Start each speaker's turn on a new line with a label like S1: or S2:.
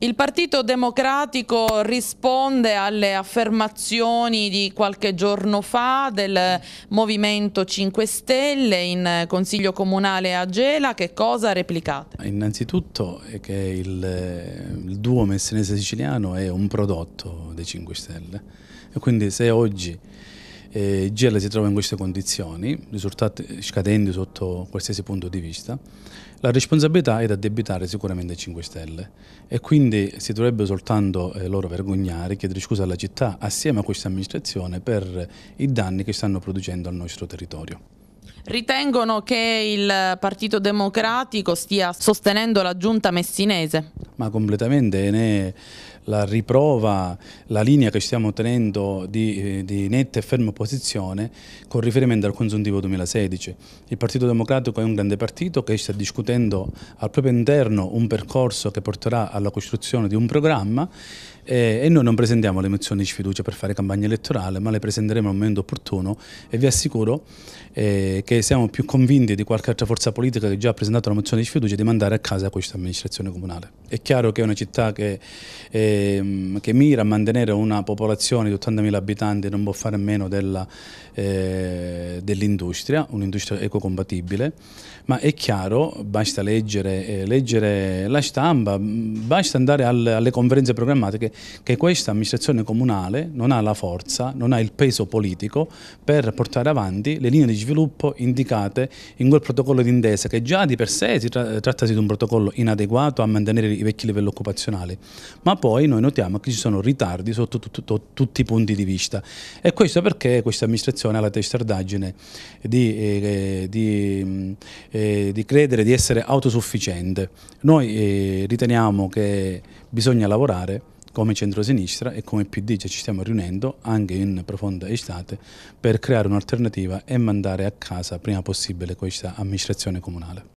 S1: Il Partito Democratico risponde alle affermazioni di qualche giorno fa del Movimento 5 Stelle in Consiglio Comunale a Gela. Che cosa replicate?
S2: Innanzitutto è che il, il duo messinese-siciliano è un prodotto dei 5 Stelle e quindi se oggi eh, Gela si trova in queste condizioni, risultati scadenti sotto qualsiasi punto di vista, la responsabilità è da debitare sicuramente ai 5 Stelle e quindi si dovrebbe soltanto eh, loro vergognare, chiedere scusa alla città assieme a questa amministrazione per i danni che stanno producendo al nostro territorio.
S1: Ritengono che il Partito Democratico stia sostenendo la giunta messinese?
S2: Ma completamente, ne la riprova la linea che stiamo tenendo di, di, netta e ferma opposizione con riferimento al consuntivo 2016. Il Partito Democratico è un grande partito che sta discutendo al proprio interno un percorso che porterà alla costruzione di un programma eh, e noi non presentiamo le mozioni di sfiducia per fare campagna elettorale, ma le presenteremo al momento opportuno e vi assicuro eh, che siamo più convinti di qualche altra forza politica che già ha presentato la mozione di sfiducia di mandare a casa questa amministrazione comunale. È chiaro che è una città che, eh, che mira a mantenere una popolazione di 80.000 abitanti non può fare a meno eh, dell'industria, dell un'industria ecocompatibile, ma è chiaro, basta leggere, eh, leggere la stampa, basta andare alle, alle conferenze programmatiche che questa amministrazione comunale non ha la forza, non ha il peso politico per portare avanti le linee di sviluppo indicate in quel protocollo d'intesa che già di per sé si tra trattasi di un protocollo inadeguato a mantenere i vecchi livelli occupazionali, ma poi noi notiamo che ci sono ritardi sotto tutti i punti di vista e questo perché questa amministrazione ha la testardaggine di, eh, di, eh, di credere di essere autosufficiente. Noi eh, riteniamo che bisogna lavorare come centrosinistra e come PD ci stiamo riunendo anche in profonda estate per creare un'alternativa e mandare a casa prima possibile questa amministrazione comunale.